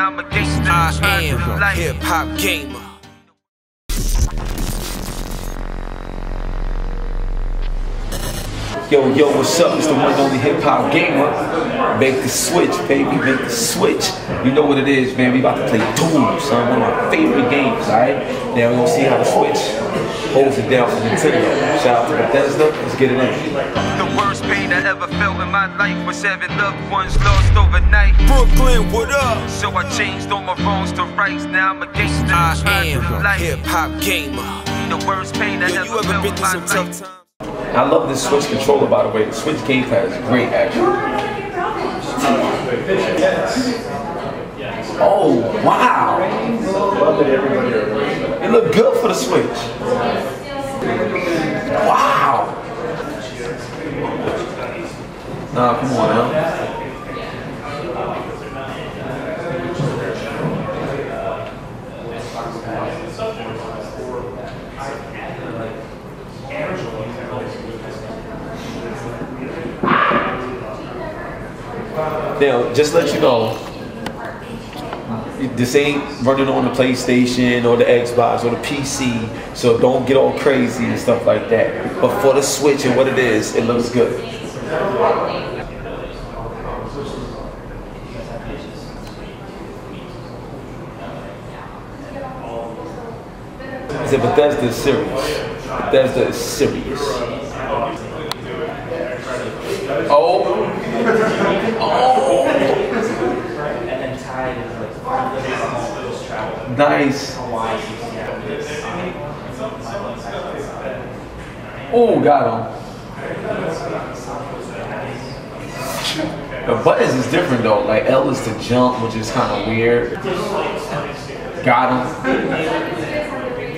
I'm a gangster. I am a hip hop gamer. Yo, yo, what's up? It's the one and only hip hop gamer. Make the switch, baby. Make the switch. You know what it is, man. We about to play Doom, son. One of my favorite games, alright? Now we're gonna see how the switch holds it down for Nintendo. Shout out to Bethesda. Let's get it in. The worst pain I ever felt in my life was seven loved ones lost overnight. Brooklyn, what up? So I changed all my wrongs to rights. Now I'm a gangster. I am a hip hop gamer. The worst pain I Yo, ever you ever been through some tough times? I love this Switch controller, by the way. The Switch gamepad is great, actually. Oh, wow. It looked good for the Switch. Wow. Come on now. Now, just let you know, this ain't running on the PlayStation or the Xbox or the PC, so don't get all crazy and stuff like that. But for the Switch and what it is, it looks good. It's a Bethesda series. Bethesda is serious. Oh. Oh. Nice. Oh, got him. The buttons is different though. Like L is to jump, which is kind of weird. Got him.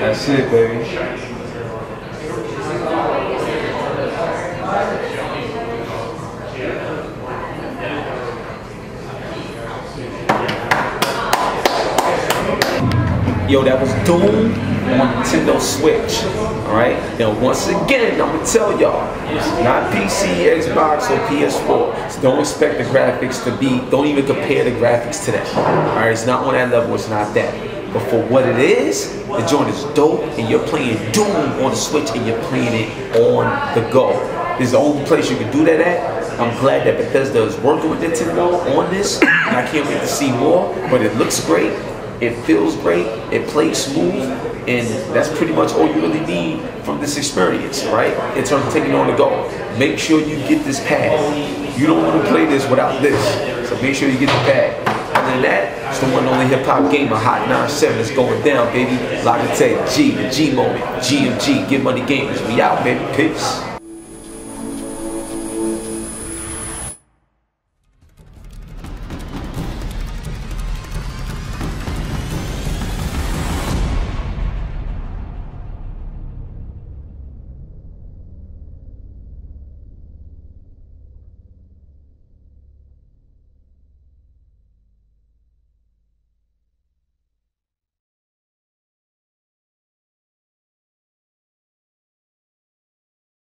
That's it, baby. Yo, that was Doom on Nintendo Switch. Alright? Now, once again, I'm gonna tell y'all, it's not PC, Xbox, or PS4. So don't expect the graphics to be, don't even compare the graphics to that. Alright? It's not on that level, it's not that. But for what it is, the joint is dope, and you're playing Doom on the Switch, and you're playing it on the go. This is the only place you can do that at. I'm glad that Bethesda is working with Nintendo on this, and I can't wait to see more. But it looks great, it feels great, it plays smooth, and that's pretty much all you really need from this experience, right? In terms of taking on the go. Make sure you get this pad. You don't want to play this without this, so make sure you get the pad. Other than that, it's the one only hip hop game, gamer, Hot 97 is going down, baby. Logitech G, the G moment, GMG, Get Money Gamers. We out, baby. Peace.